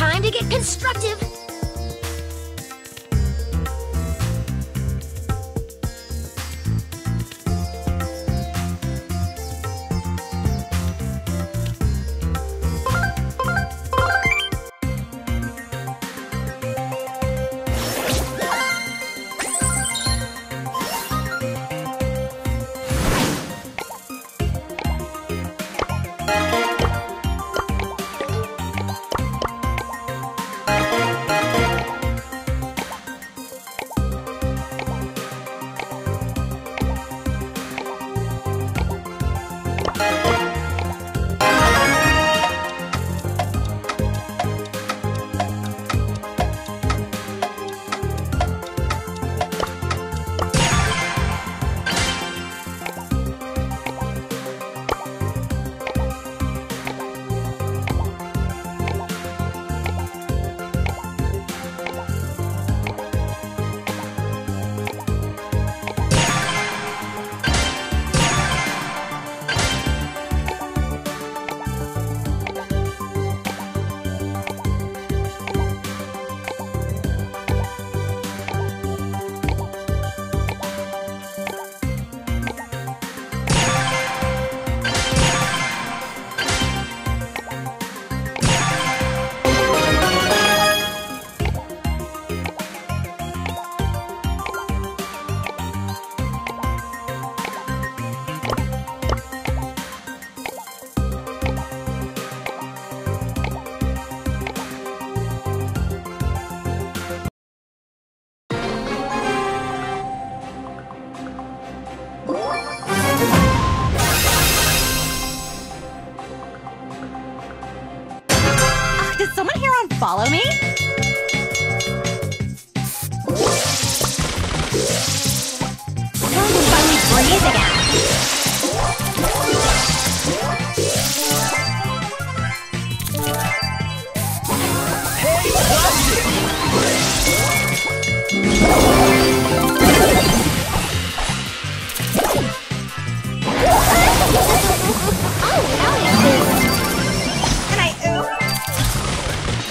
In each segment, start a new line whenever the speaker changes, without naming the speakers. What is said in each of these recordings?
time to get constructive.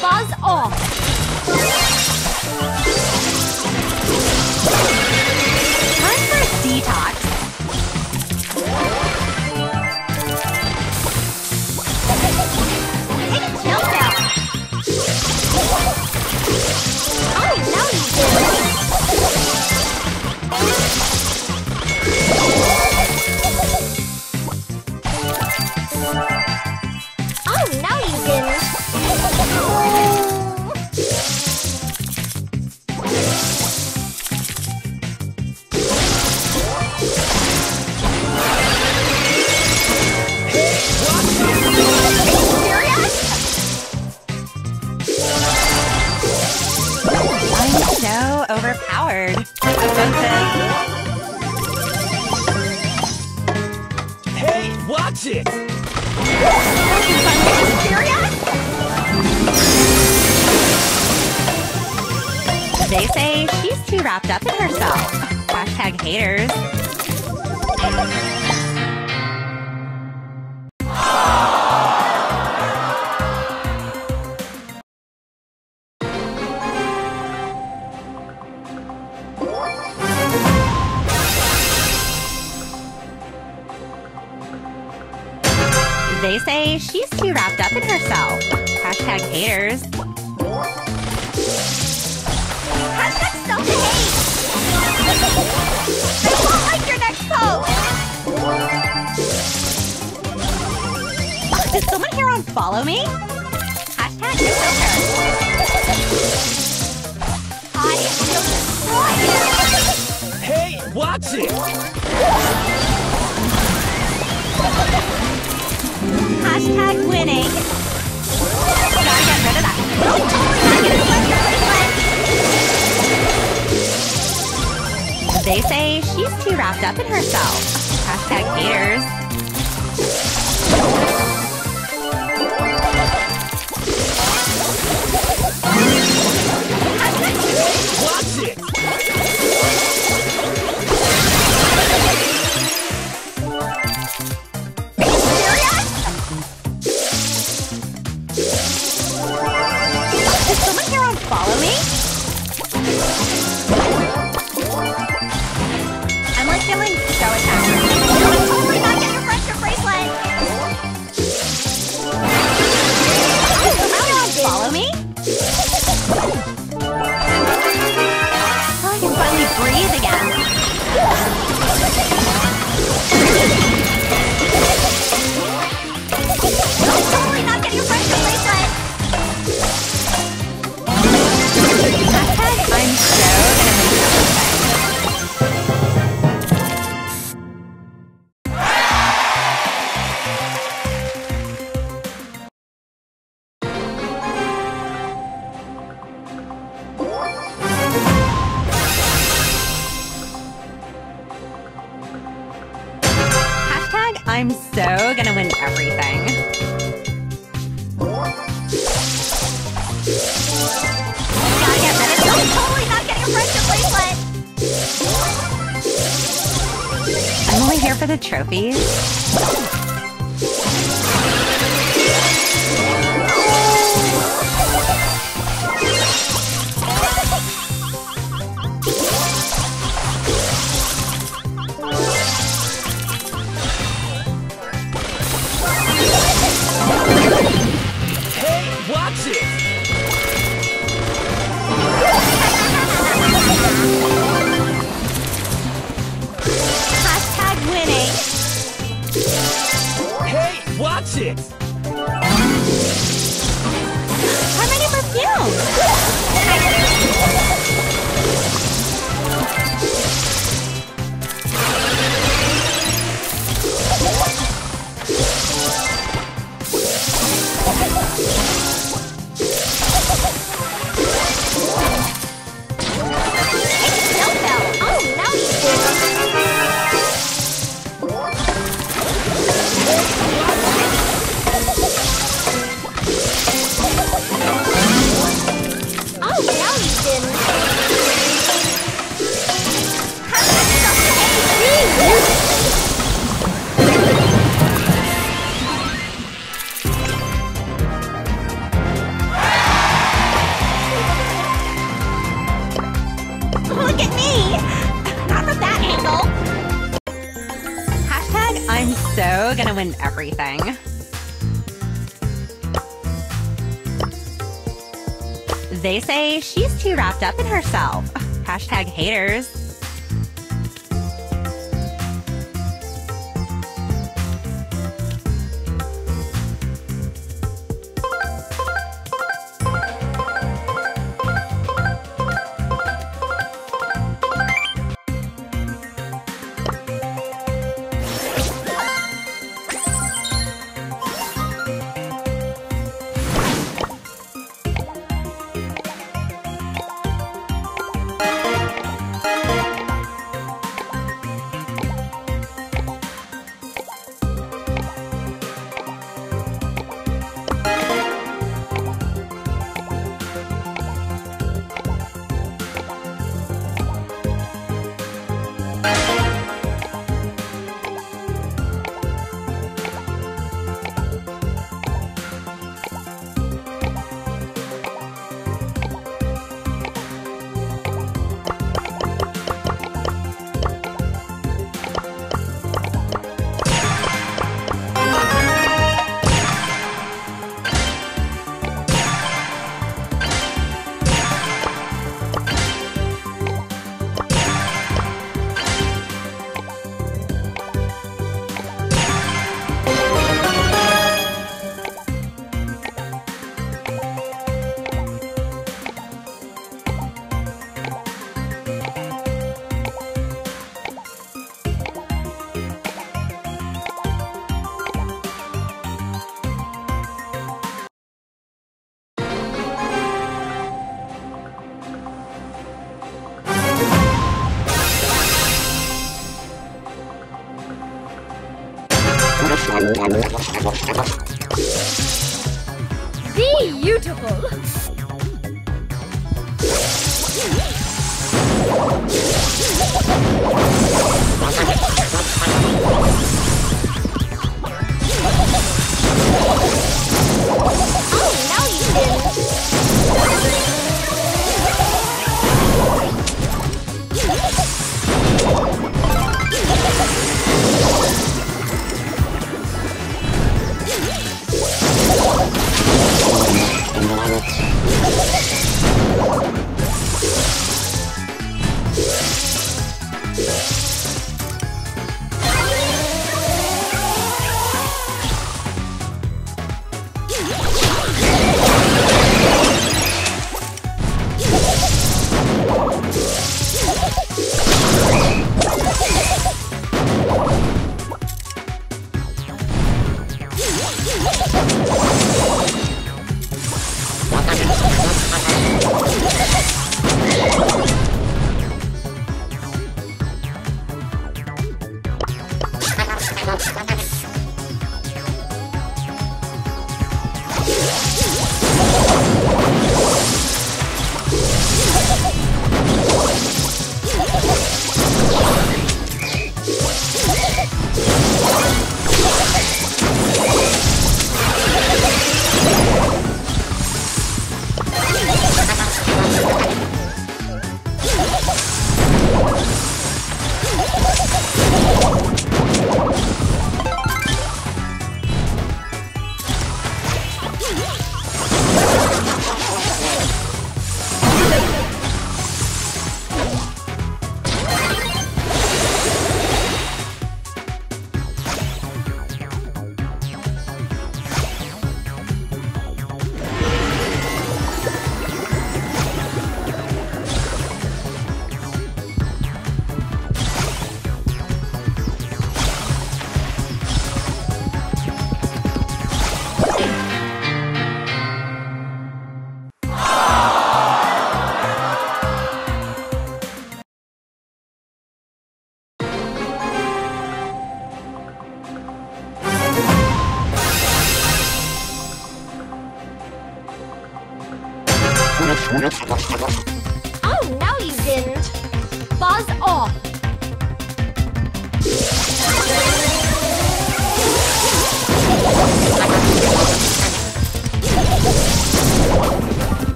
Buzz off.
It!
They say she's too wrapped up in herself. Hashtag haters. They say she's too wrapped up in herself. Hashtag haters. Hashtag self-hate. I won't like your next post. Did someone here unfollow me? Hashtag no filter. I am so destroyed.
Hey, watch it!
Winning. Gotta get rid of that. They say she's too wrapped up in herself. Hashtag haters. happy. she's too wrapped up in herself. Hashtag haters.
Beautiful!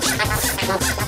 Thank you.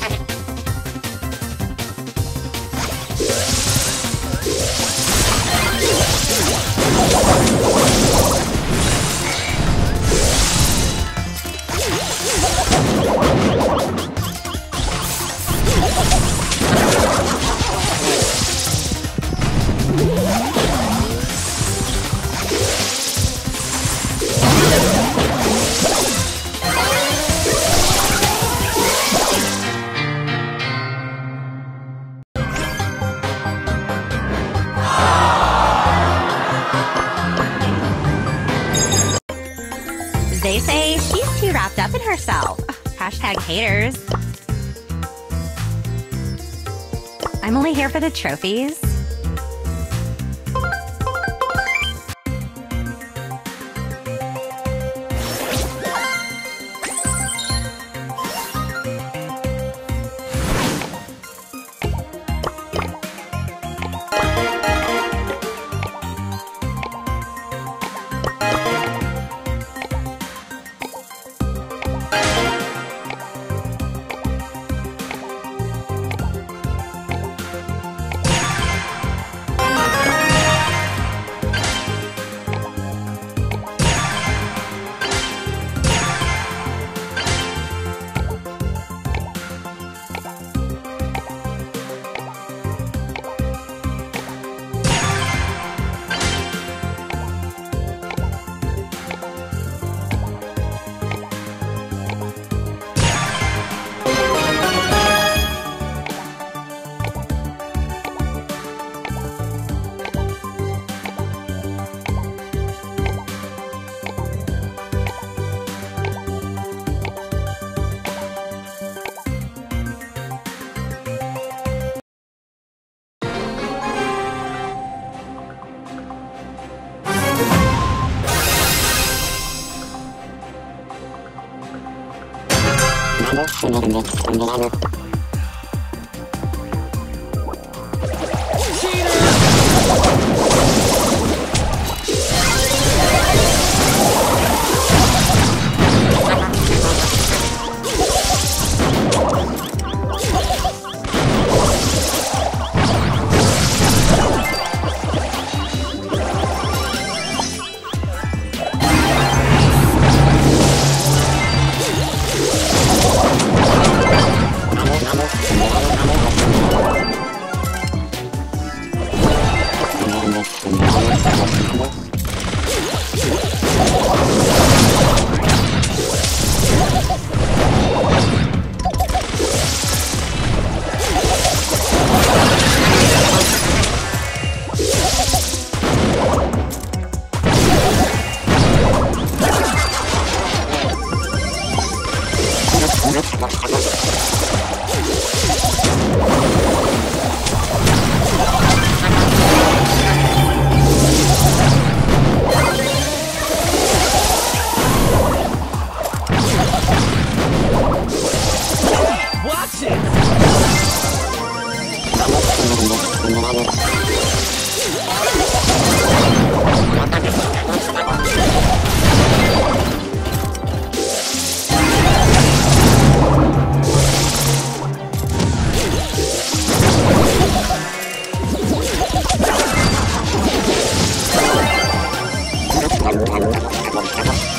Herself. Hashtag haters. I'm only here for the trophies.
한번 보내는 게 아니라는 것. Gracias.